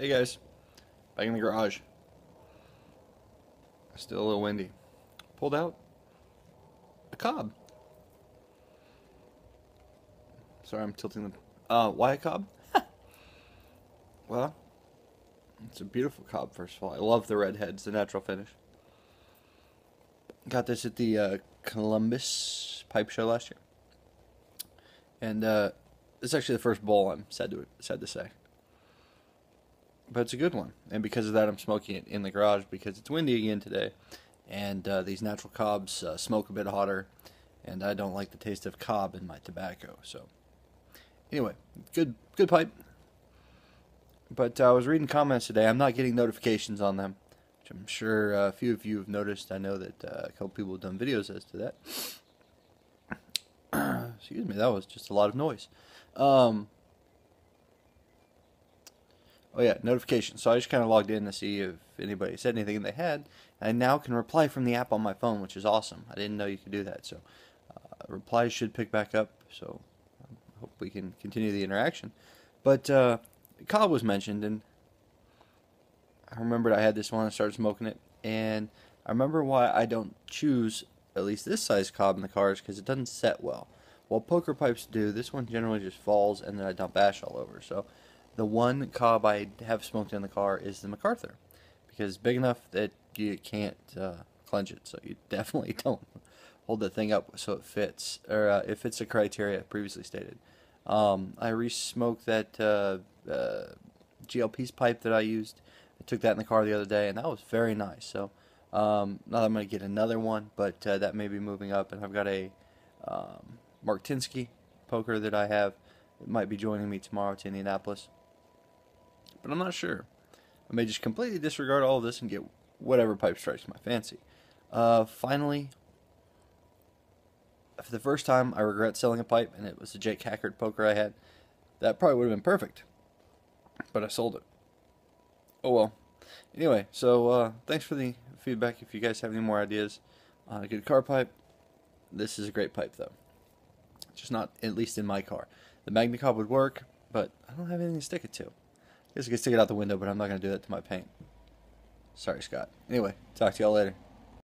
Hey guys, back in the garage. Still a little windy. Pulled out a cob. Sorry, I'm tilting the. Uh, why a cob? well, it's a beautiful cob. First of all, I love the red heads, the natural finish. Got this at the uh, Columbus Pipe Show last year, and uh, it's actually the first bowl I'm sad to sad to say but it's a good one. And because of that, I'm smoking it in the garage because it's windy again today, and uh, these natural cobs uh, smoke a bit hotter, and I don't like the taste of cob in my tobacco. So, anyway, good good pipe. But uh, I was reading comments today. I'm not getting notifications on them, which I'm sure uh, a few of you have noticed. I know that uh, a couple people have done videos as to that. Excuse me, that was just a lot of noise. Um, Oh yeah, notifications. So I just kind of logged in to see if anybody said anything, and they had. I now can reply from the app on my phone, which is awesome. I didn't know you could do that. So uh, replies should pick back up. So I hope we can continue the interaction. But uh, cob was mentioned, and I remembered I had this one. I started smoking it, and I remember why I don't choose at least this size cob in the cars because it doesn't set well. While poker pipes do, this one generally just falls, and then I dump ash all over. So the one cob I have smoked in the car is the MacArthur because big enough that you can't uh, clench it. So you definitely don't hold the thing up so it fits or uh, it fits the criteria previously stated. Um, I re-smoked that uh, uh GLP's pipe that I used. I took that in the car the other day and that was very nice. So um, now I'm going to get another one, but uh, that may be moving up. And I've got a um, Mark Tinsky poker that I have. It might be joining me tomorrow to Indianapolis but I'm not sure. I may just completely disregard all of this and get whatever pipe strikes my fancy. Uh, finally, for the first time, I regret selling a pipe, and it was a Jake Hackert poker I had. That probably would have been perfect, but I sold it. Oh well. Anyway, so uh, thanks for the feedback. If you guys have any more ideas on a good car pipe, this is a great pipe though. Just not at least in my car. The MagnaCob would work, but I don't have anything to stick it to. Guess I can stick it out the window, but I'm not going to do that to my paint. Sorry, Scott. Anyway, talk to y'all later.